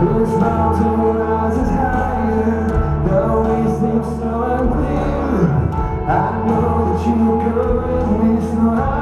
This mountain rises higher, the way seems so unclear. I know that you go with me, so I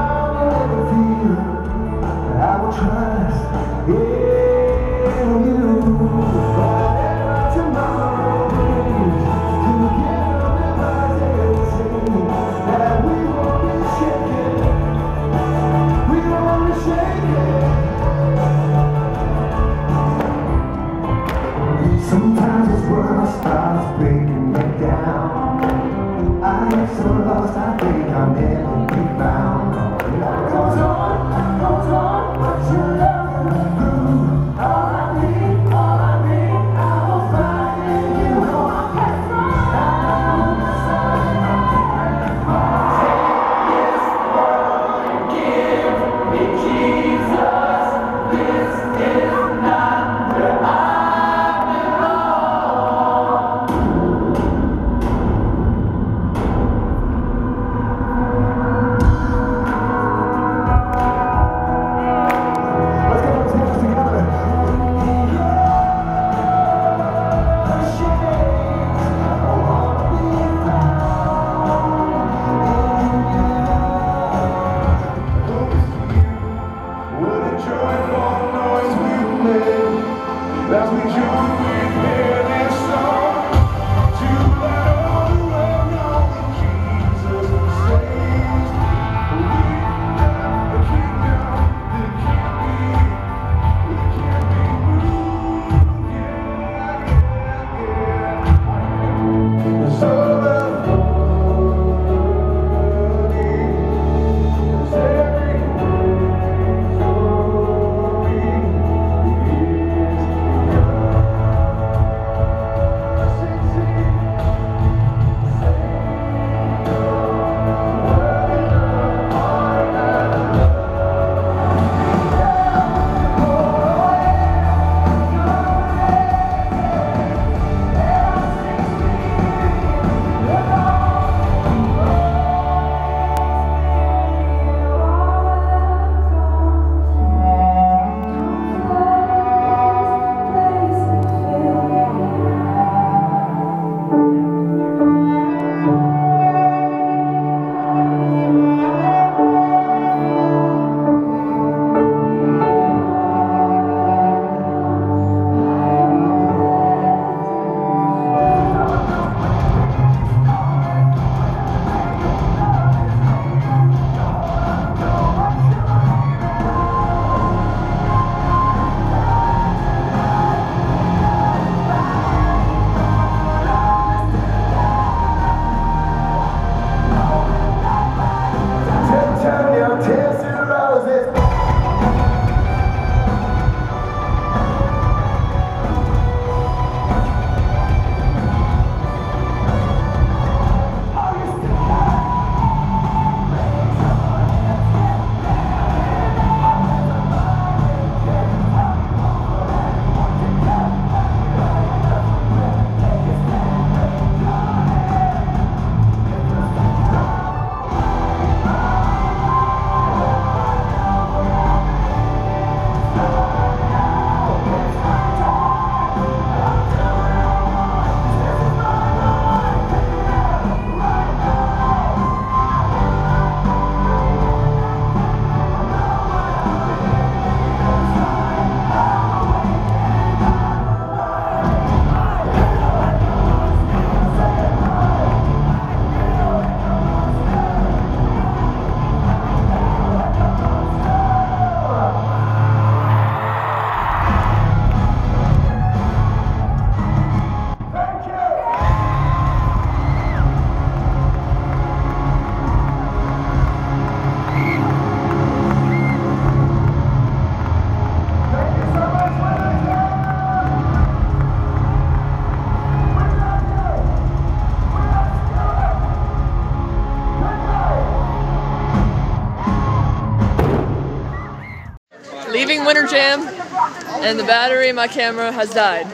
Winter Jam, and the battery in my camera has died.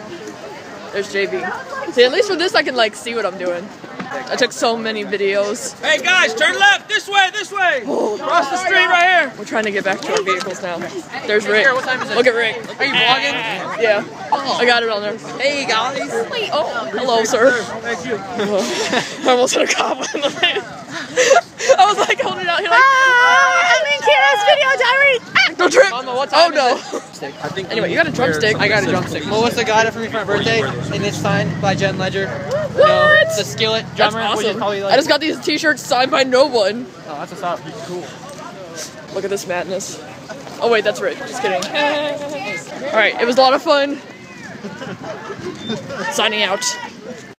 There's JB. See, at least for this, I can like see what I'm doing. I took so many videos. Hey guys, turn left. This way. This way. Cross the street right here. We're trying to get back to our vehicles now. There's Rick. What time is it? Look at Rick. Are you vlogging? Yeah, I got it on there. Hey guys. Oh, hello, sir. Thank you. I almost hit a cop in the face. I was like holding it out here like, Don't trip. Mama, what Oh no. I think Anyway, you got a drumstick. I got a drumstick. Melissa got it for me for my birthday, and it's signed by Jen Ledger. What? The Skillet That's drummer, which is awesome. like. I just got these t-shirts signed by no one. Oh, that's what's up. Cool. Look at this madness. Oh wait, that's Rick. Just kidding. All right, it was a lot of fun. Signing out.